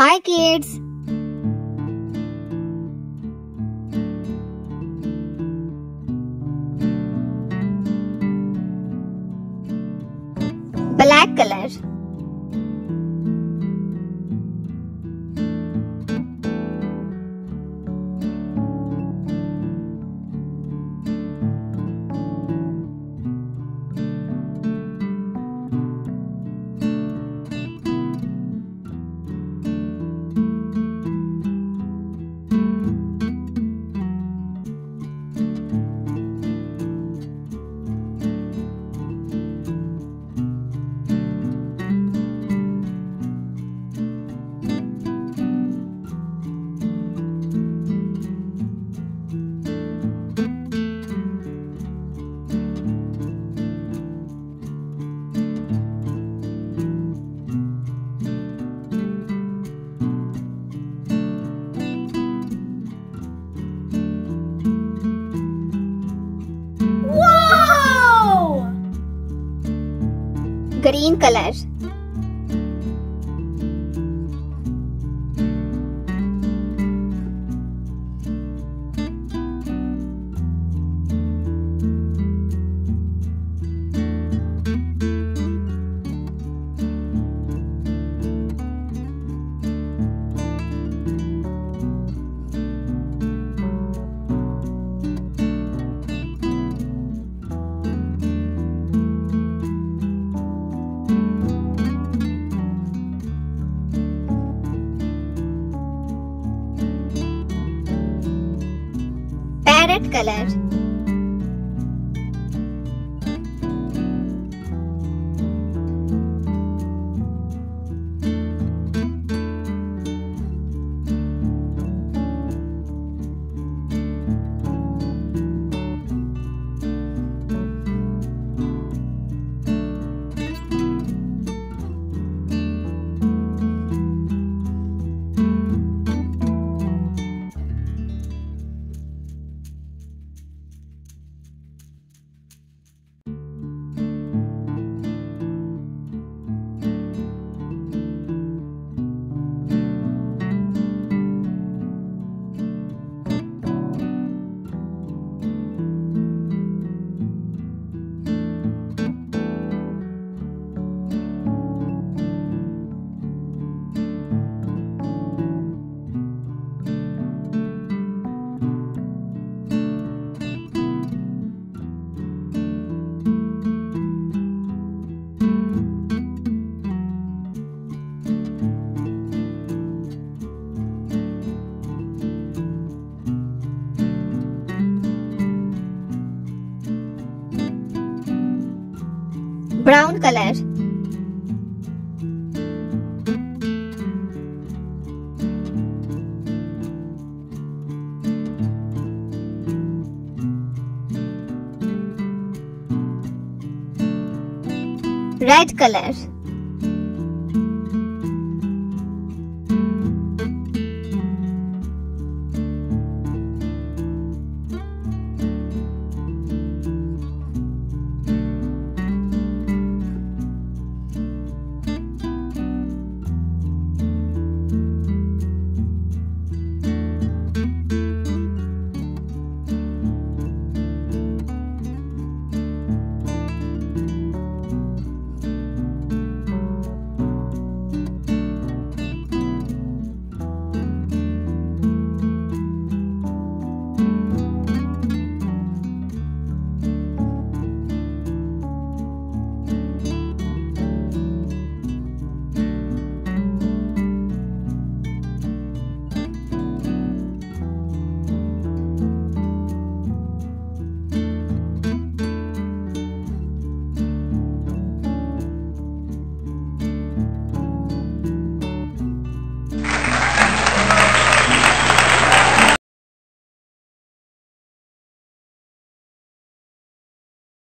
Bye kids. Black color. Green color. Parrot color. Brown color. Red color.